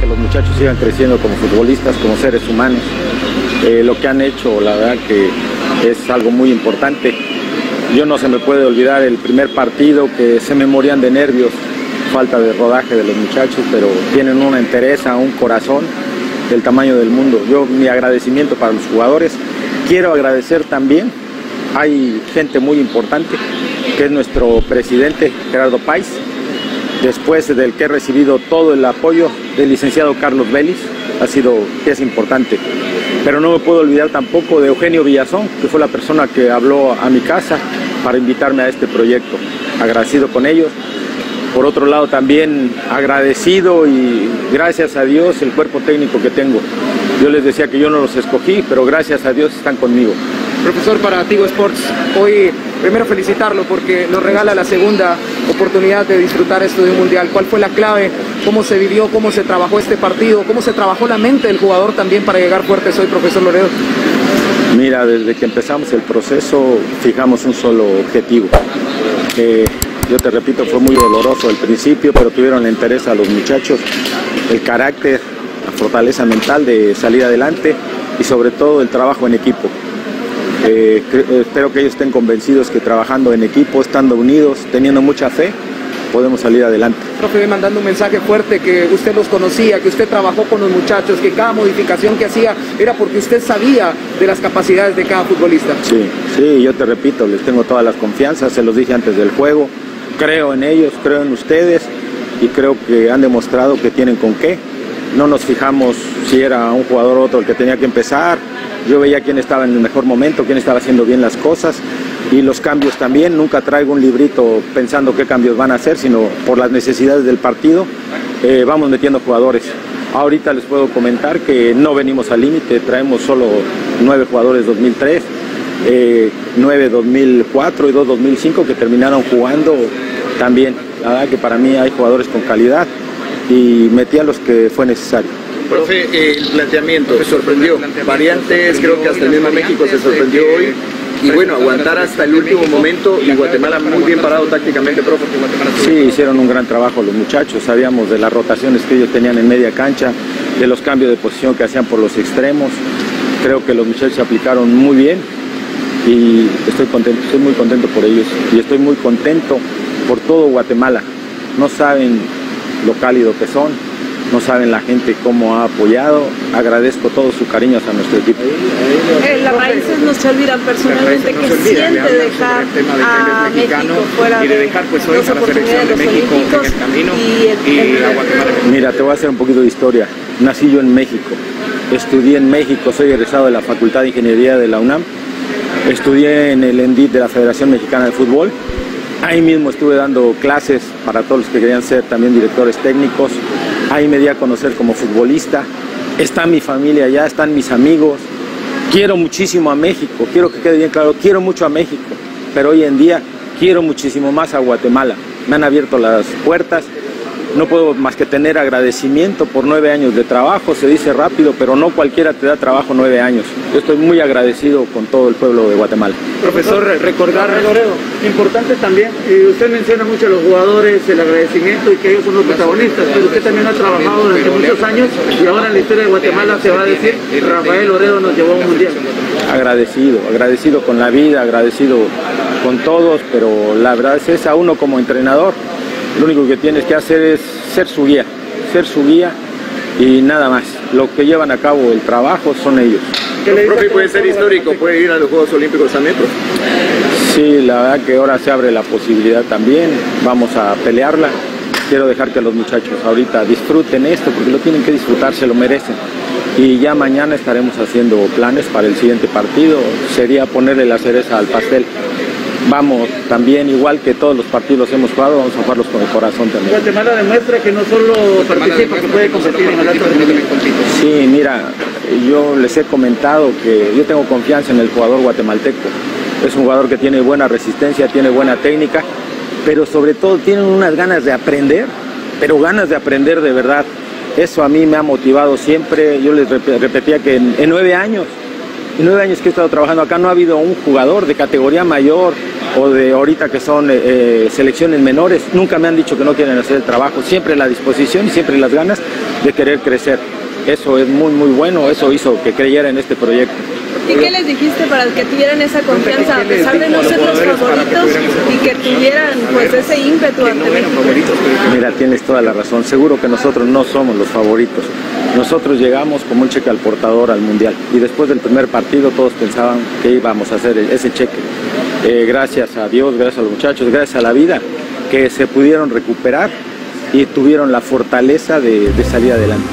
Que los muchachos sigan creciendo como futbolistas, como seres humanos. Eh, lo que han hecho, la verdad que es algo muy importante. Yo no se me puede olvidar el primer partido que se me morían de nervios, falta de rodaje de los muchachos, pero tienen una entereza, un corazón del tamaño del mundo. Yo mi agradecimiento para los jugadores. Quiero agradecer también, hay gente muy importante, que es nuestro presidente Gerardo País, después del que he recibido todo el apoyo del licenciado Carlos Vélez, ha sido es importante. Pero no me puedo olvidar tampoco de Eugenio Villazón, que fue la persona que habló a mi casa para invitarme a este proyecto. Agradecido con ellos. Por otro lado también agradecido y gracias a Dios el cuerpo técnico que tengo. Yo les decía que yo no los escogí, pero gracias a Dios están conmigo. Profesor, para Tigo Sports, hoy primero felicitarlo porque nos regala la segunda oportunidad de disfrutar esto de un mundial. ¿Cuál fue la clave? ¿Cómo se vivió? ¿Cómo se trabajó este partido? ¿Cómo se trabajó la mente del jugador también para llegar fuerte hoy, profesor Loredo? Mira, desde que empezamos el proceso fijamos un solo objetivo. Yo te repito, fue muy doloroso al principio, pero tuvieron el interés a los muchachos, el carácter, la fortaleza mental de salir adelante y sobre todo el trabajo en equipo. Eh, espero que ellos estén convencidos que trabajando en equipo, estando unidos, teniendo mucha fe, podemos salir adelante. Profe, mandando un mensaje fuerte que usted los conocía, que usted trabajó con los muchachos, que cada modificación que hacía era porque usted sabía de las capacidades de cada futbolista. Sí, sí, yo te repito, les tengo todas las confianzas, se los dije antes del juego, creo en ellos, creo en ustedes y creo que han demostrado que tienen con qué. No nos fijamos si era un jugador o otro el que tenía que empezar, yo veía quién estaba en el mejor momento, quién estaba haciendo bien las cosas y los cambios también. Nunca traigo un librito pensando qué cambios van a hacer, sino por las necesidades del partido eh, vamos metiendo jugadores. Ahorita les puedo comentar que no venimos al límite, traemos solo nueve jugadores 2003, eh, nueve 2004 y dos 2005 que terminaron jugando también. La verdad que para mí hay jugadores con calidad y metí a los que fue necesario. Profe, el planteamiento sorprendió. Variantes, creo que hasta el mismo México se sorprendió hoy. Y bueno, aguantar hasta el último momento y Guatemala muy bien parado tácticamente, profe. Sí, hicieron un gran trabajo los muchachos. Sabíamos de las rotaciones que ellos tenían en media cancha, de los cambios de posición que hacían por los extremos. Creo que los muchachos se aplicaron muy bien y estoy contento, estoy muy contento por ellos y estoy muy contento por todo Guatemala. No saben lo cálido que son, no saben la gente cómo ha apoyado. Agradezco todos sus cariños a nuestro equipo. Eh, las raíces no se olvidan personalmente que siente dejar a México fuera y de dejar pues hoy a la selección de México en el camino y, y a Guatemala. Mira, te voy a hacer un poquito de historia. Nací yo en México, estudié en México, soy egresado de la Facultad de Ingeniería de la UNAM, estudié en el ENDIT de la Federación Mexicana de Fútbol, ahí mismo estuve dando clases para todos los que querían ser también directores técnicos, ahí me di a conocer como futbolista, está mi familia allá, están mis amigos, quiero muchísimo a México, quiero que quede bien claro, quiero mucho a México, pero hoy en día quiero muchísimo más a Guatemala, me han abierto las puertas, no puedo más que tener agradecimiento por nueve años de trabajo, se dice rápido, pero no cualquiera te da trabajo nueve años. Yo estoy muy agradecido con todo el pueblo de Guatemala. Profesor, recordar... Loredo, importante también, y usted menciona mucho a los jugadores, el agradecimiento y que ellos son los protagonistas, pero usted también ha trabajado durante muchos años y ahora en la historia de Guatemala se va a decir, Rafael Loredo nos llevó a un mundial. Agradecido, agradecido con la vida, agradecido con todos, pero la verdad es esa, uno como entrenador lo único que tienes que hacer es ser su guía, ser su guía y nada más. Lo que llevan a cabo el trabajo son ellos. El profe puede ser histórico, puede ir a los Juegos Olímpicos también, profe. Sí, la verdad que ahora se abre la posibilidad también, vamos a pelearla. Quiero dejar que los muchachos ahorita disfruten esto porque lo tienen que disfrutar, se lo merecen. Y ya mañana estaremos haciendo planes para el siguiente partido, sería ponerle la cereza al pastel vamos también, igual que todos los partidos hemos jugado, vamos a jugarlos con el corazón también. Guatemala demuestra que no solo participa, que puede competir en el alto rendimiento. Sí, mira, yo les he comentado que yo tengo confianza en el jugador guatemalteco. Es un jugador que tiene buena resistencia, tiene buena técnica, pero sobre todo tiene unas ganas de aprender, pero ganas de aprender de verdad. Eso a mí me ha motivado siempre. Yo les repetía que en, en nueve años en nueve años que he estado trabajando acá no ha habido un jugador de categoría mayor o de ahorita que son eh, eh, selecciones menores, nunca me han dicho que no quieren hacer el trabajo, siempre la disposición y siempre las ganas de querer crecer. Eso es muy, muy bueno, eso hizo que creyera en este proyecto. ¿Y qué les dijiste para que tuvieran esa confianza, a pesar de no ser los favoritos y que tuvieran pues ese ímpetu ante México? Mira, tienes toda la razón. Seguro que nosotros no somos los favoritos. Nosotros llegamos como un cheque al portador al Mundial y después del primer partido todos pensaban que íbamos a hacer ese cheque. Eh, gracias a Dios, gracias a los muchachos, gracias a la vida, que se pudieron recuperar y tuvieron la fortaleza de, salir adelante.